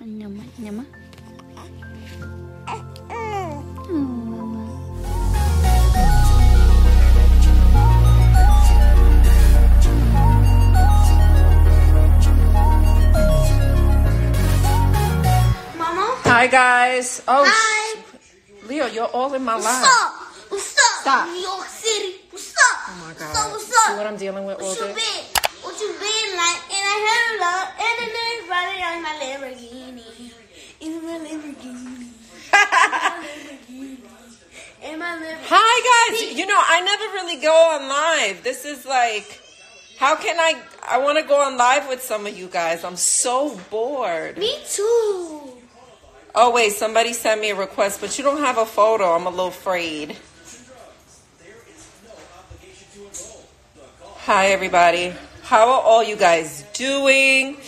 Nyama, nyama. Mama. Mama? Hi guys. Oh, Hi. sh- Leo, you're all in my What's life. up? What's up? Stop. New York City. What's up? Oh my god. What's up? What's See what I'm dealing with all What you been? What you been like? And I heard a lot. And then there's riding on my Lamborghini. In my Lamborghini. In my Lamborghini. Hi guys. You know, I never really go on live. This is like how can I I want to go on live with some of you guys. I'm so bored. Me too. Oh wait, somebody sent me a request, but you don't have a photo. I'm a little afraid. Hi everybody. How are all you guys doing?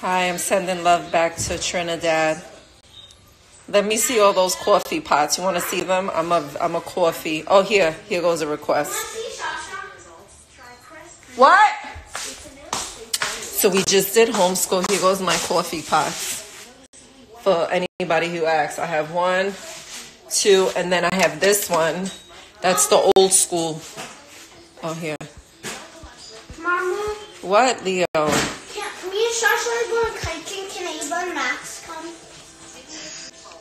Hi, I'm sending love back to Trinidad. Let me see all those coffee pots. You want to see them? I'm a I'm a coffee. Oh, here, here goes a request. What? So we just did homeschool. Here goes my coffee pots. For anybody who asks, I have one, two, and then I have this one. That's the old school. Oh, here. Mama, What, Leo?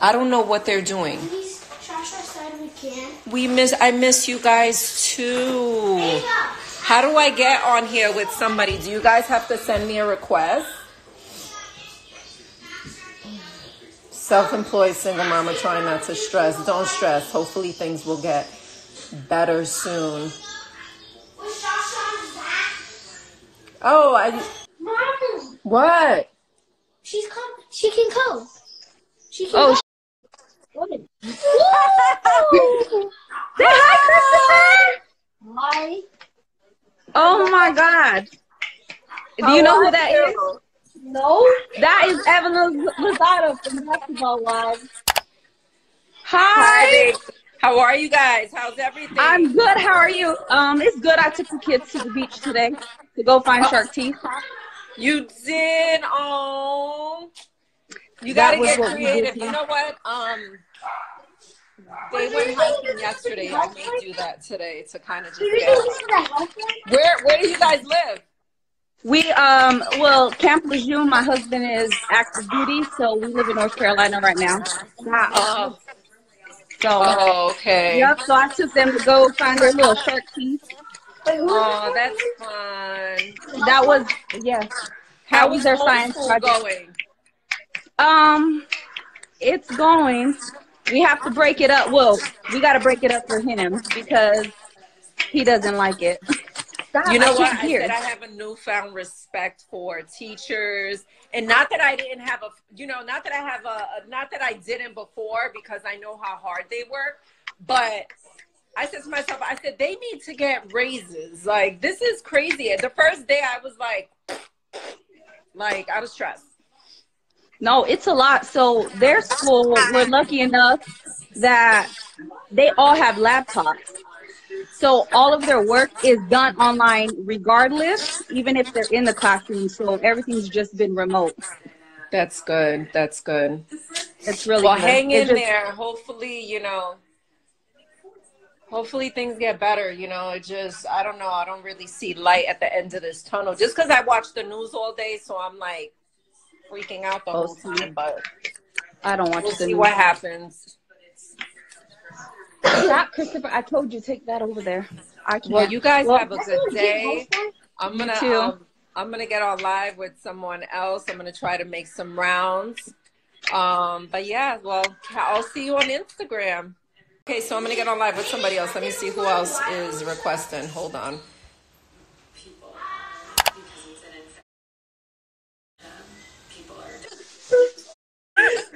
I don't know what they're doing. Please, Shasha said we can. We miss. I miss you guys too. How do I get on here with somebody? Do you guys have to send me a request? Self-employed single mama trying not to stress. Don't stress. Hopefully things will get better soon. Was Shasha back? Oh, I Mom! what? She's come. She can come. She can Oh, Say hi, Christopher! Hi. Oh my God. Do you know who that is? No. That is Evelyn Lozada from Basketball Wives. Hi. How are you guys? How's everything? I'm good. How are you? Um, it's good. I took the kids to the beach today to go find shark teeth. You did. Oh, you That gotta get what we did creative. You know what? Um, they went hiking yesterday. I may do that today to kind of just get. Where Where do you guys live? We um well Camp Lejeune, my husband is active duty, so we live in North Carolina right now. Oh, So oh okay. yep, so I took them to go find their little shark teeth. Oh, that's fun. That was yes. How was is their science project? going? Um it's going. We have to break it up. Well, we gotta break it up for him because he doesn't like it. Stop, You know I what? I said I have a newfound respect for teachers, and not that I didn't have a, you know, not that I have a, not that I didn't before because I know how hard they work, but I said to myself, I said they need to get raises. Like this is crazy. The first day I was like, like I was stressed. No, it's a lot. So their school, we're lucky enough that they all have laptops. So all of their work is done online regardless, even if they're in the classroom. So everything's just been remote. That's good. That's good. It's really Well, good. hang It in just- there. Hopefully, you know, hopefully things get better. You know, it just, I don't know. I don't really see light at the end of this tunnel just because I watch the news all day. So I'm like freaking out the Oh, whole time. But I don't want we'll you to see what happens. Stop, Christopher. I told you take that over there. I can't. Well, you guys Well, have a good day. I'm gonna, um, I'm gonna get on live with someone else. I'm gonna try to make some rounds. Um, but yeah, well, I'll see you on Instagram. Okay, so I'm gonna get on live with somebody else. Let me see who else is requesting. Hold on.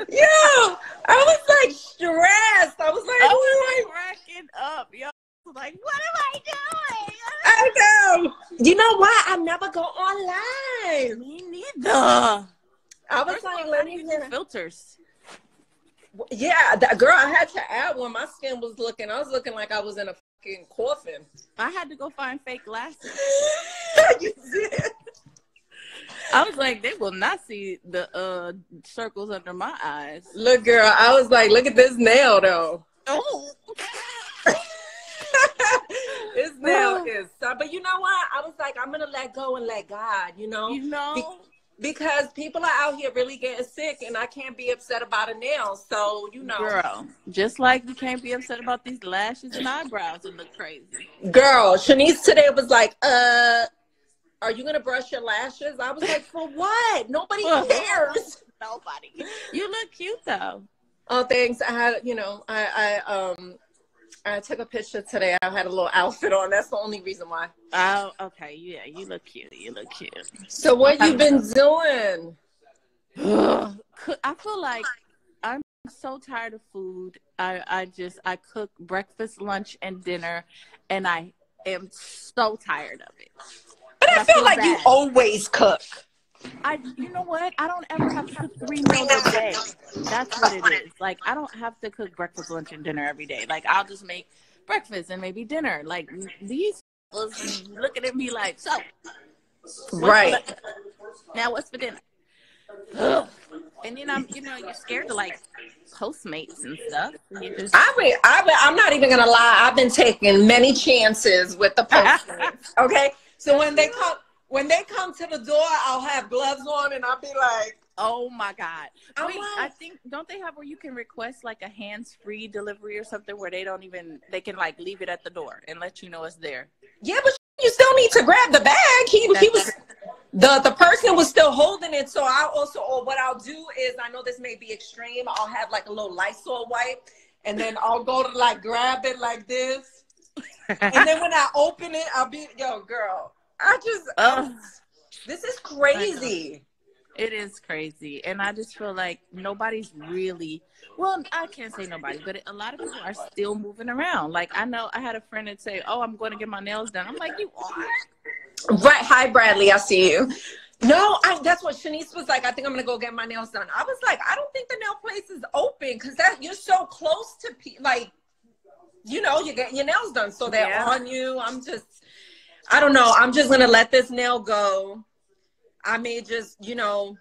Yeah, I was like stressed. I was like, I what was am like racking up, yo. I was Like, what am I doing? I, know. You know what? I never go online. Me neither. I was First like, let me filters? Yeah, that girl, I had to add one. My skin was looking, I was looking like I was in a fucking coffin. I had to go find fake glasses. you did. I was like, they will not see the uh circles under my eyes. Look, girl, I was like, look at this nail though. Oh, this nail is so, but you know what? I was like, I'm gonna let go and let God, you know? you know. Be- because people are out here really getting sick and I can't be upset about a nail. So, you know. Girl, just like you can't be upset about these lashes and eyebrows that look crazy. Girl, Shanice today was like, uh, are you gonna brush your lashes? I was like, for what? Nobody cares. Nobody. You look cute though. Oh, thanks. I had, you know, I, I, um, I took a picture today. I had a little outfit on. That's the only reason why. Oh, okay. Yeah, you look cute. You look cute. So, what you been doing? I feel like I'm so tired of food. I, I just I cook breakfast, lunch, and dinner, and I am so tired of it. But I I feel feel like you always cook. I, you know what? I don't ever have to cook three meals a day. That's what it is. Like I don't have to cook breakfast, lunch, and dinner every day. Like I'll just make breakfast and maybe dinner. Like these was looking at me like, so Right. now what's for dinner? Ugh. And then I'm, you know, you're scared to like Postmates and stuff. And you just I mean, I be- I'm not even gonna lie. I've been taking many chances with the Postmates. okay, so when they come, when they come to the door, I'll have gloves on, and I'll be like, Oh my God. Wait, like- I think don't they have where you can request like a hands free delivery or something where they don't even they can like leave it at the door and let you know it's there. "Yeah, but you still need to grab the bag." He he was the the person was still holding it. So I also, or what I'll do is, I know this may be extreme. I'll have like a little Lysol wipe, and then I'll go to like grab it like this, and then when I open it, I'll be, "Yo, girl, I just." Ugh. This is crazy. It is crazy. And I just feel like nobody's really, well, I can't say nobody, but a lot of people are still moving around. Like, I know I had a friend that say, Oh, I'm going to get my nails done. I'm like, You are? Right. Hi, Bradley. I see you. No, I, that's what Shanice was like. I think I'm gonna go get my nails done. I was like, I don't think the nail place is open because that you're so close to pe- like, you know, you're getting your nails done, so they're Yeah. on you. I'm just, I don't know. I'm just gonna let this nail go. I may just, you know,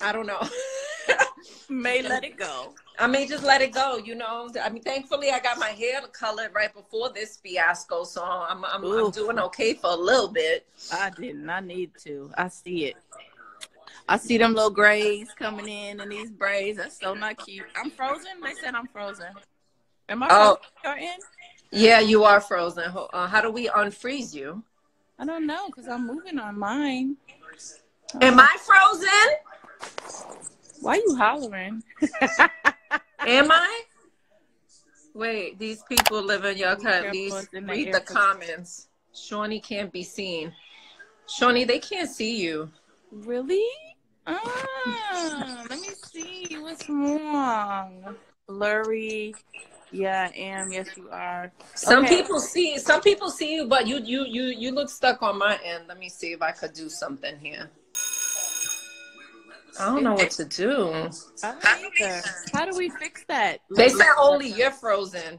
I don't know. May let it go. I may just let it go, you know. I mean, thankfully, I got my hair colored right before this fiasco, so I'm I'm, I'm doing okay for a little bit. I didn't. I need to. I see it. I see them little grays coming in and these braids. That's so not cute. I'm frozen. They said I'm frozen. Am I Oh. in? Yeah, you are frozen. Uh, how do we unfreeze you? I don't know because I'm moving on mine. Am I frozen? Why you hollering? Am I? Wait, these people live in your car. At Careful, least it's in the read the comments. Shaunie can't be seen. Shaunie, they can't see you. Really? Ah, let me see. What's wrong? Blurry. Yeah, I am. Yes, you are. Some Okay. people see. Some people see you, but you you you you look stuck on my end. Let me see if I could do something here. I don't know what to do. I don't either. How do we fix that? They said only you're frozen.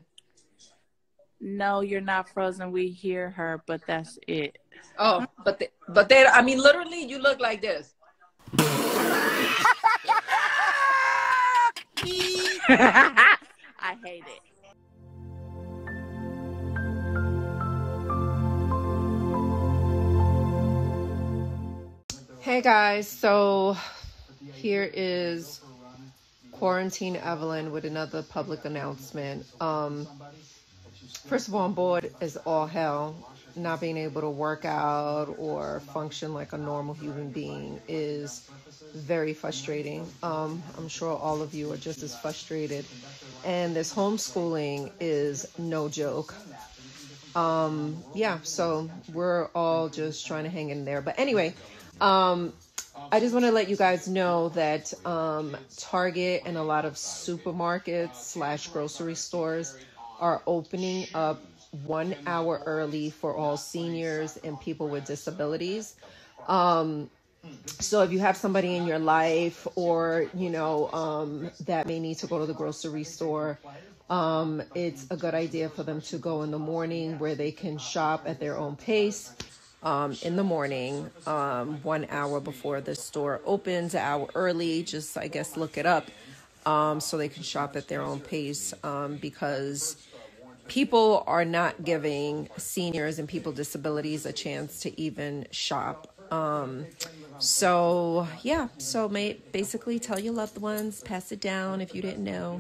No, you're not frozen. We hear her, but that's it. Oh, but they, but they. I mean, literally, you look like this. I hate it. Hey guys, so here is Quarantine Evelyn with another public announcement. Um, first of all, on board is all hell. Not being able to work out or function like a normal human being is very frustrating. Um, I'm sure all of you are just as frustrated. And this homeschooling is no joke um yeah so we're all just trying to hang in there but anyway um i just want to let you guys know that um target and a lot of supermarkets slash grocery stores are opening up one hour early for all seniors and people with disabilities um so if you have somebody in your life or you know um, that may need to go to the grocery store um, it's a good idea for them to go in the morning where they can shop at their own pace um, in the morning, um, one hour before the store opens, an hour early. Just, I guess, look it up um, so they can shop at their own pace um, because people are not giving seniors and people with disabilities a chance to even shop. Um, so, yeah, so may basically tell your loved ones, pass it down if you didn't know.